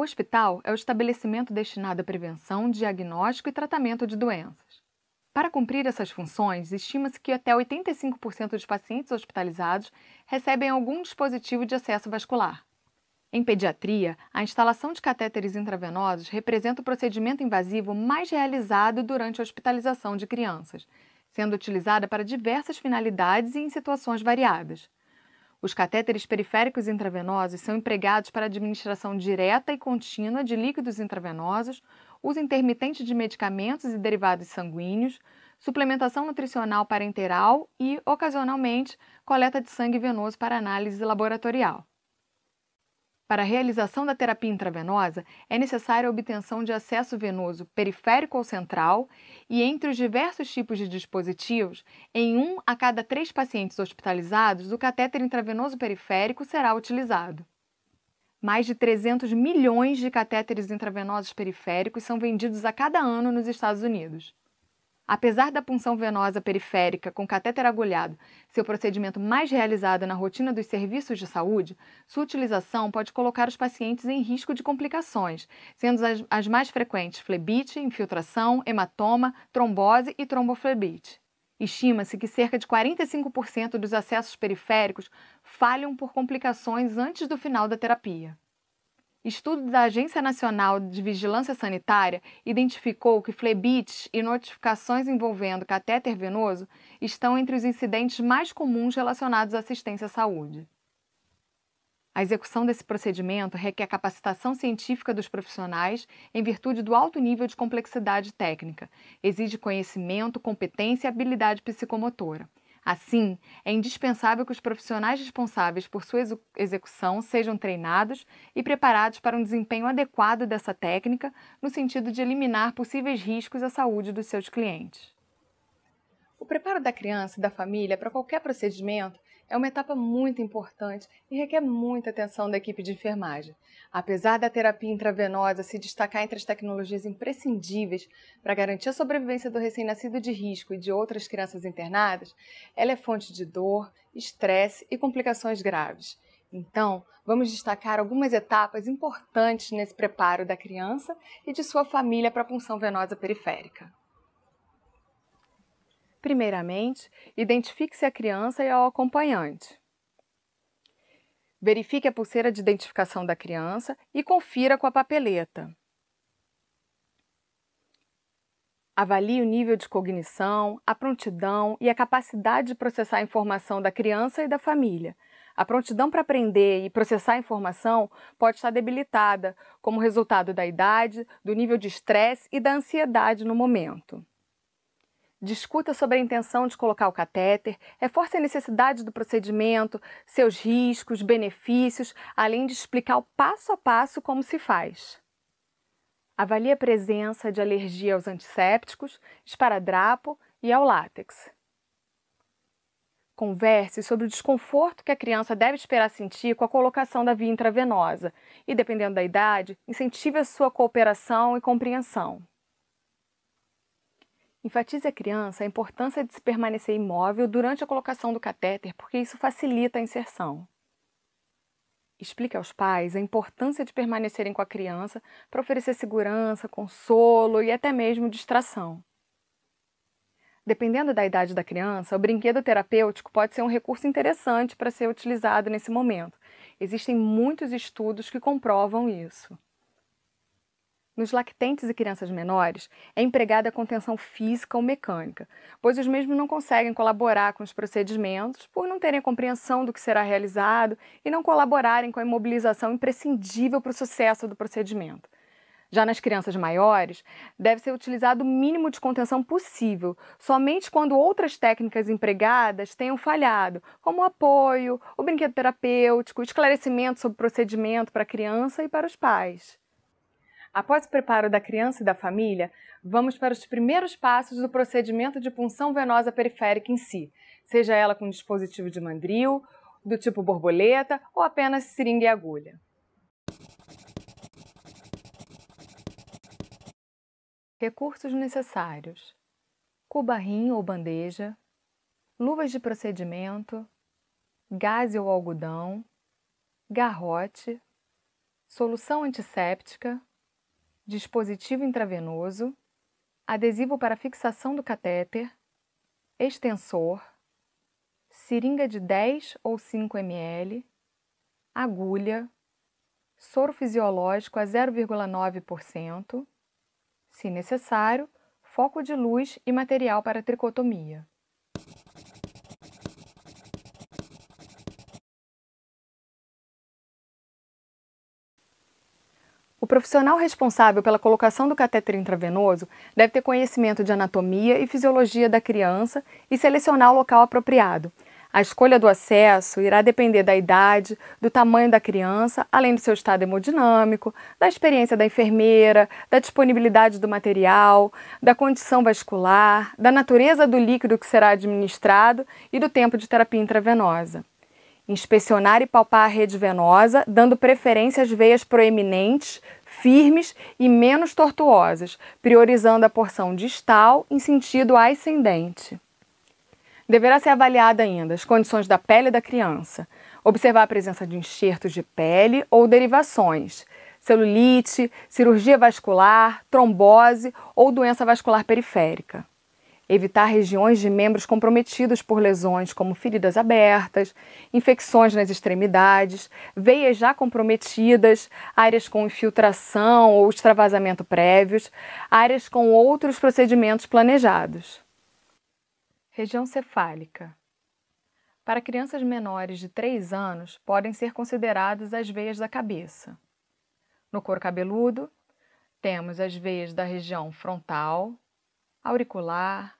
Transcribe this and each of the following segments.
O hospital é o estabelecimento destinado à prevenção, diagnóstico e tratamento de doenças. Para cumprir essas funções, estima-se que até 85% dos pacientes hospitalizados recebem algum dispositivo de acesso vascular. Em pediatria, a instalação de catéteres intravenosos representa o procedimento invasivo mais realizado durante a hospitalização de crianças, sendo utilizada para diversas finalidades e em situações variadas. Os catéteres periféricos intravenosos são empregados para administração direta e contínua de líquidos intravenosos, uso intermitente de medicamentos e derivados sanguíneos, suplementação nutricional parenteral e, ocasionalmente, coleta de sangue venoso para análise laboratorial. Para a realização da terapia intravenosa, é necessária a obtenção de acesso venoso periférico ou central e, entre os diversos tipos de dispositivos, em um a cada três pacientes hospitalizados, o catéter intravenoso periférico será utilizado. Mais de 300 milhões de catéteres intravenosos periféricos são vendidos a cada ano nos Estados Unidos. Apesar da punção venosa periférica com catéter agulhado ser o procedimento mais realizado na rotina dos serviços de saúde, sua utilização pode colocar os pacientes em risco de complicações, sendo as, as mais frequentes flebite, infiltração, hematoma, trombose e tromboflebite. Estima-se que cerca de 45% dos acessos periféricos falham por complicações antes do final da terapia. Estudo da Agência Nacional de Vigilância Sanitária identificou que flebites e notificações envolvendo catéter venoso estão entre os incidentes mais comuns relacionados à assistência à saúde. A execução desse procedimento requer capacitação científica dos profissionais em virtude do alto nível de complexidade técnica, exige conhecimento, competência e habilidade psicomotora. Assim, é indispensável que os profissionais responsáveis por sua execução sejam treinados e preparados para um desempenho adequado dessa técnica, no sentido de eliminar possíveis riscos à saúde dos seus clientes. O preparo da criança e da família para qualquer procedimento é uma etapa muito importante e requer muita atenção da equipe de enfermagem. Apesar da terapia intravenosa se destacar entre as tecnologias imprescindíveis para garantir a sobrevivência do recém-nascido de risco e de outras crianças internadas, ela é fonte de dor, estresse e complicações graves. Então, vamos destacar algumas etapas importantes nesse preparo da criança e de sua família para a punção venosa periférica. Primeiramente, identifique-se a criança e ao acompanhante. Verifique a pulseira de identificação da criança e confira com a papeleta. Avalie o nível de cognição, a prontidão e a capacidade de processar a informação da criança e da família. A prontidão para aprender e processar a informação pode estar debilitada como resultado da idade, do nível de estresse e da ansiedade no momento. Discuta sobre a intenção de colocar o catéter, reforce a necessidade do procedimento, seus riscos, benefícios, além de explicar o passo a passo como se faz. Avalie a presença de alergia aos antissépticos, esparadrapo e ao látex. Converse sobre o desconforto que a criança deve esperar sentir com a colocação da via intravenosa e, dependendo da idade, incentive a sua cooperação e compreensão. Enfatize a criança a importância de se permanecer imóvel durante a colocação do catéter, porque isso facilita a inserção. Explique aos pais a importância de permanecerem com a criança para oferecer segurança, consolo e até mesmo distração. Dependendo da idade da criança, o brinquedo terapêutico pode ser um recurso interessante para ser utilizado nesse momento. Existem muitos estudos que comprovam isso. Nos lactentes e crianças menores, é empregada a contenção física ou mecânica, pois os mesmos não conseguem colaborar com os procedimentos por não terem compreensão do que será realizado e não colaborarem com a imobilização imprescindível para o sucesso do procedimento. Já nas crianças maiores, deve ser utilizado o mínimo de contenção possível, somente quando outras técnicas empregadas tenham falhado, como o apoio, o brinquedo terapêutico, esclarecimento sobre o procedimento para a criança e para os pais. Após o preparo da criança e da família, vamos para os primeiros passos do procedimento de punção venosa periférica em si, seja ela com dispositivo de mandril, do tipo borboleta ou apenas seringa e agulha. Recursos necessários: cubarrim ou bandeja, luvas de procedimento, gaze ou algodão, garrote, solução antisséptica, dispositivo intravenoso, adesivo para fixação do catéter, extensor, seringa de 10 ou 5 ml, agulha, soro fisiológico a 0,9%, se necessário, foco de luz e material para tricotomia. Profissional responsável pela colocação do catéter intravenoso deve ter conhecimento de anatomia e fisiologia da criança e selecionar o local apropriado. A escolha do acesso irá depender da idade, do tamanho da criança, além do seu estado hemodinâmico, da experiência da enfermeira, da disponibilidade do material, da condição vascular, da natureza do líquido que será administrado e do tempo de terapia intravenosa. Inspecionar e palpar a rede venosa, dando preferência às veias proeminentes, firmes e menos tortuosas, priorizando a porção distal em sentido ascendente. Deverá ser avaliada ainda as condições da pele da criança, observar a presença de enxertos de pele ou derivações, celulite, cirurgia vascular, trombose ou doença vascular periférica evitar regiões de membros comprometidos por lesões como feridas abertas, infecções nas extremidades, veias já comprometidas, áreas com infiltração ou extravasamento prévios, áreas com outros procedimentos planejados. Região cefálica. Para crianças menores de 3 anos, podem ser consideradas as veias da cabeça. No couro cabeludo, temos as veias da região frontal, auricular,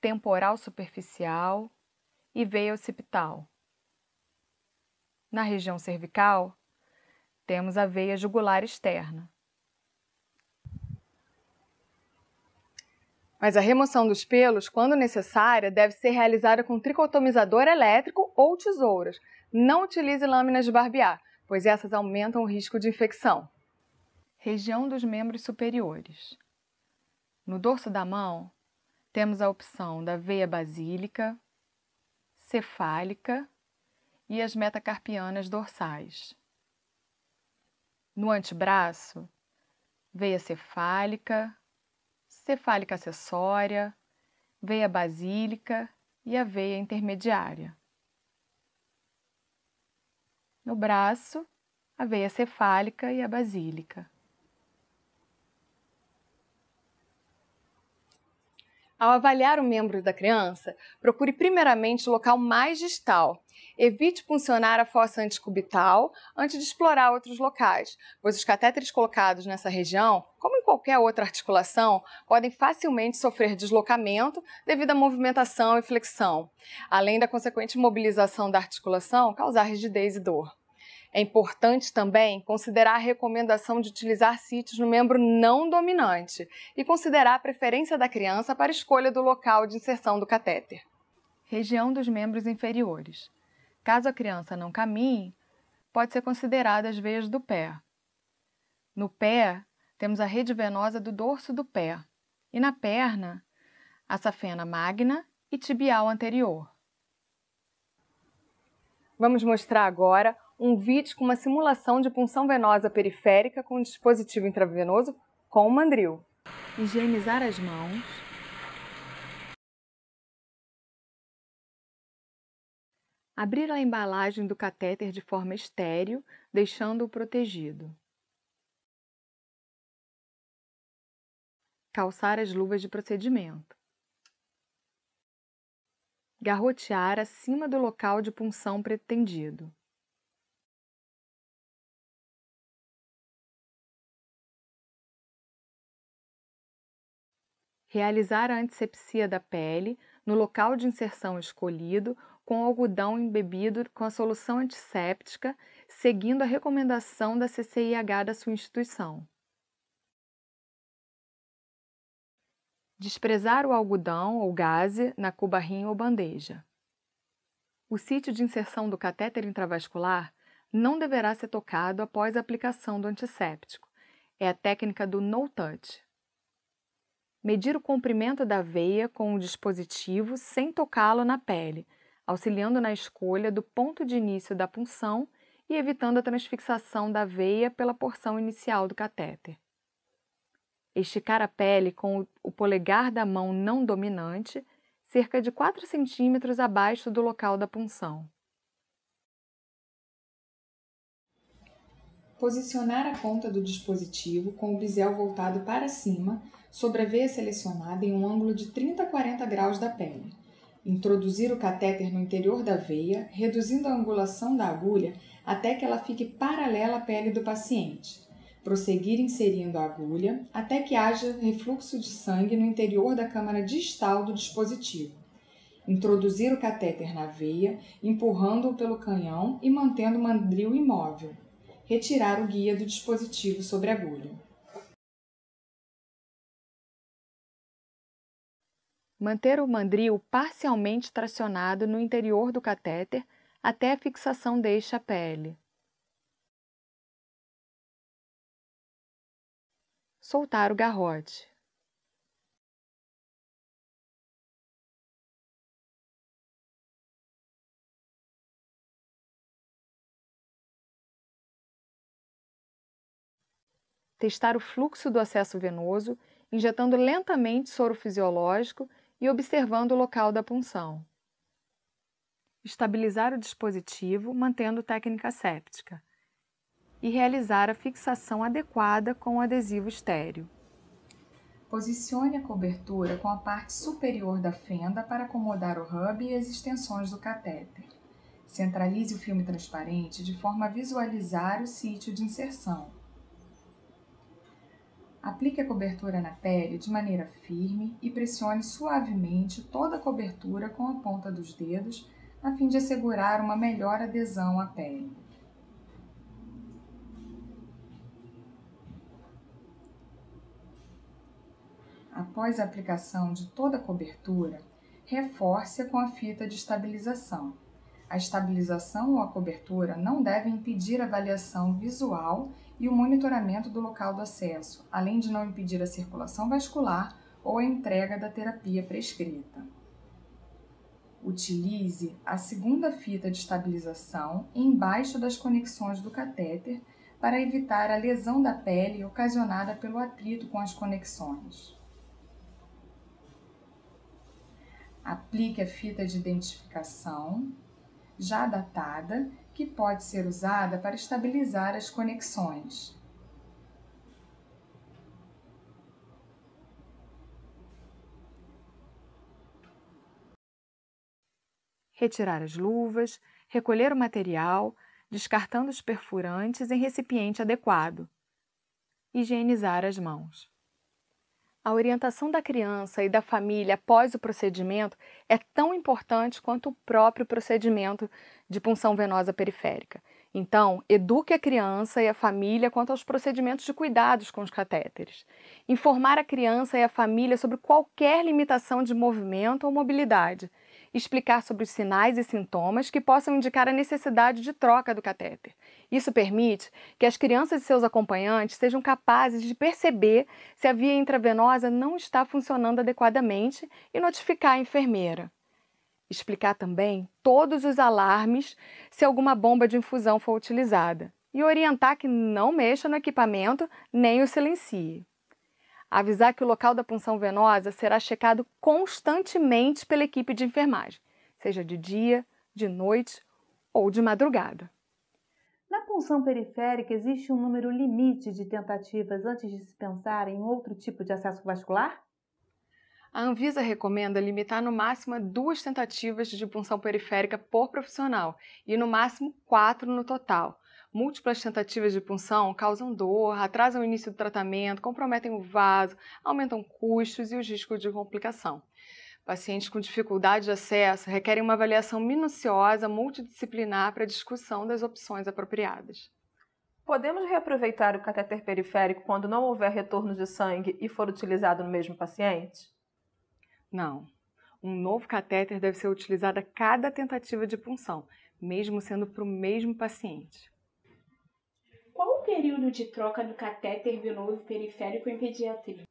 temporal superficial e veia occipital. Na região cervical, temos a veia jugular externa. Mas a remoção dos pelos, quando necessária, deve ser realizada com tricotomizador elétrico ou tesouras. Não utilize lâminas de barbear, pois essas aumentam o risco de infecção. Região dos membros superiores. No dorso da mão, temos a opção da veia basílica, cefálica e as metacarpianas dorsais. No antebraço, veia cefálica, cefálica acessória, veia basílica e a veia intermediária. No braço, a veia cefálica e a basílica. Ao avaliar o membro da criança, procure primeiramente o local mais distal. Evite puncionar a fossa anticubital antes de explorar outros locais, pois os catéteres colocados nessa região, como em qualquer outra articulação, podem facilmente sofrer deslocamento devido à movimentação e flexão, além da consequente mobilização da articulação causar rigidez e dor. É importante também considerar a recomendação de utilizar sítios no membro não dominante e considerar a preferência da criança para a escolha do local de inserção do catéter. Região dos membros inferiores. Caso a criança não caminhe, pode ser considerada as veias do pé. No pé, temos a rede venosa do dorso do pé e na perna, a safena magna e tibial anterior. Vamos mostrar agora um vídeo com uma simulação de punção venosa periférica com um dispositivo intravenoso com o mandril. Higienizar as mãos. Abrir a embalagem do catéter de forma estéreo, deixando-o protegido. Calçar as luvas de procedimento. Garrotear acima do local de punção pretendido. Realizar a antisepsia da pele no local de inserção escolhido com algodão embebido com a solução antisséptica, seguindo a recomendação da CCIH da sua instituição. Desprezar o algodão ou gaze na cubarrinha ou bandeja. O sítio de inserção do catéter intravascular não deverá ser tocado após a aplicação do antisséptico. É a técnica do no touch. Medir o comprimento da veia com o dispositivo sem tocá-lo na pele, auxiliando na escolha do ponto de início da punção e evitando a transfixação da veia pela porção inicial do catéter. Esticar a pele com o polegar da mão não dominante, cerca de 4 centímetros abaixo do local da punção. Posicionar a ponta do dispositivo com o bisel voltado para cima sobre a veia selecionada em um ângulo de 30 a 40 graus da pele. Introduzir o catéter no interior da veia, reduzindo a angulação da agulha até que ela fique paralela à pele do paciente. Prosseguir inserindo a agulha até que haja refluxo de sangue no interior da câmara distal do dispositivo. Introduzir o catéter na veia, empurrando-o pelo canhão e mantendo o mandril imóvel retirar o guia do dispositivo sobre a agulha. Manter o mandril parcialmente tracionado no interior do catéter até a fixação deste à pele. Soltar o garrote. Testar o fluxo do acesso venoso, injetando lentamente soro fisiológico e observando o local da punção. Estabilizar o dispositivo mantendo técnica séptica e realizar a fixação adequada com o adesivo estéreo. Posicione a cobertura com a parte superior da fenda para acomodar o hub e as extensões do catéter. Centralize o filme transparente de forma a visualizar o sítio de inserção. Aplique a cobertura na pele de maneira firme e pressione suavemente toda a cobertura com a ponta dos dedos, a fim de assegurar uma melhor adesão à pele. Após a aplicação de toda a cobertura, reforce-a com a fita de estabilização. A estabilização ou a cobertura não devem impedir a avaliação visual e o monitoramento do local do acesso, além de não impedir a circulação vascular ou a entrega da terapia prescrita. Utilize a segunda fita de estabilização embaixo das conexões do catéter para evitar a lesão da pele ocasionada pelo atrito com as conexões. Aplique a fita de identificação, já datada, que pode ser usada para estabilizar as conexões. Retirar as luvas, recolher o material, descartando os perfurantes em recipiente adequado. Higienizar as mãos. A orientação da criança e da família após o procedimento é tão importante quanto o próprio procedimento de punção venosa periférica. Então, eduque a criança e a família quanto aos procedimentos de cuidados com os catéteres. Informar a criança e a família sobre qualquer limitação de movimento ou mobilidade explicar sobre os sinais e sintomas que possam indicar a necessidade de troca do catéter. Isso permite que as crianças e seus acompanhantes sejam capazes de perceber se a via intravenosa não está funcionando adequadamente e notificar a enfermeira. Explicar também todos os alarmes se alguma bomba de infusão for utilizada e orientar que não mexa no equipamento nem o silencie avisar que o local da punção venosa será checado constantemente pela equipe de enfermagem, seja de dia, de noite ou de madrugada. Na punção periférica, existe um número limite de tentativas antes de se pensar em outro tipo de acesso vascular? A Anvisa recomenda limitar no máximo duas tentativas de punção periférica por profissional e no máximo quatro no total, Múltiplas tentativas de punção causam dor, atrasam o início do tratamento, comprometem o vaso, aumentam custos e os riscos de complicação. Pacientes com dificuldade de acesso requerem uma avaliação minuciosa, multidisciplinar para a discussão das opções apropriadas. Podemos reaproveitar o catéter periférico quando não houver retorno de sangue e for utilizado no mesmo paciente? Não. Um novo catéter deve ser utilizado a cada tentativa de punção, mesmo sendo para o mesmo paciente. Qual o período de troca do catéter venoso periférico em pediatria?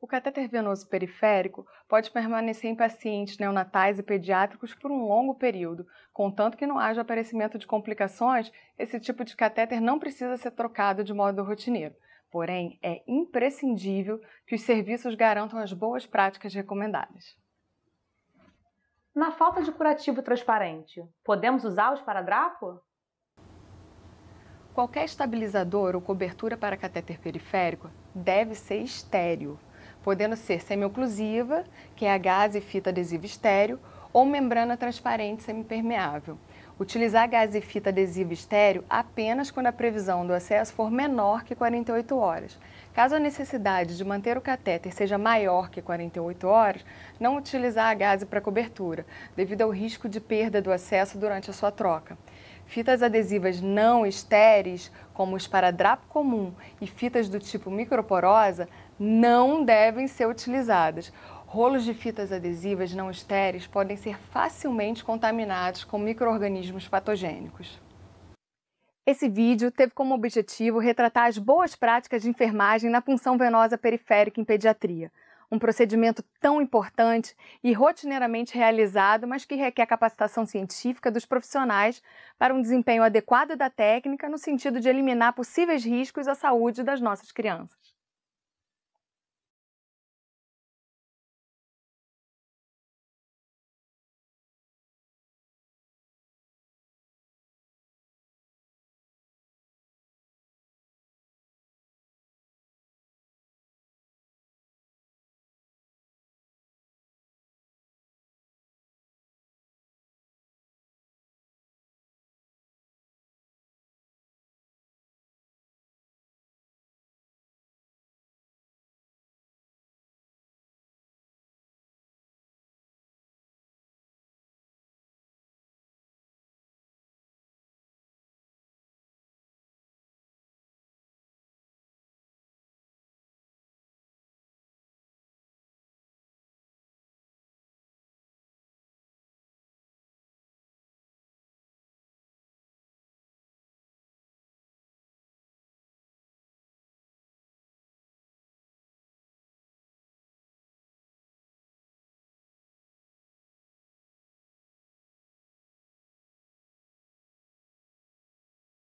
O catéter venoso periférico pode permanecer em pacientes neonatais e pediátricos por um longo período, contanto que não haja aparecimento de complicações, esse tipo de catéter não precisa ser trocado de modo rotineiro. Porém, é imprescindível que os serviços garantam as boas práticas recomendadas. Na falta de curativo transparente, podemos usar o esparadrapo? Qualquer estabilizador ou cobertura para catéter periférico deve ser estéreo, podendo ser semioclusiva, que é a gás e fita adesiva estéreo, ou membrana transparente semipermeável. Utilizar gás e fita adesiva estéreo apenas quando a previsão do acesso for menor que 48 horas. Caso a necessidade de manter o catéter seja maior que 48 horas, não utilizar a gás para cobertura, devido ao risco de perda do acesso durante a sua troca. Fitas adesivas não estéreis, como o esparadrapo comum e fitas do tipo microporosa, não devem ser utilizadas. Rolos de fitas adesivas não estéreis podem ser facilmente contaminados com microorganismos patogênicos. Esse vídeo teve como objetivo retratar as boas práticas de enfermagem na punção venosa periférica em pediatria, um procedimento tão importante e rotineiramente realizado, mas que requer capacitação científica dos profissionais para um desempenho adequado da técnica no sentido de eliminar possíveis riscos à saúde das nossas crianças.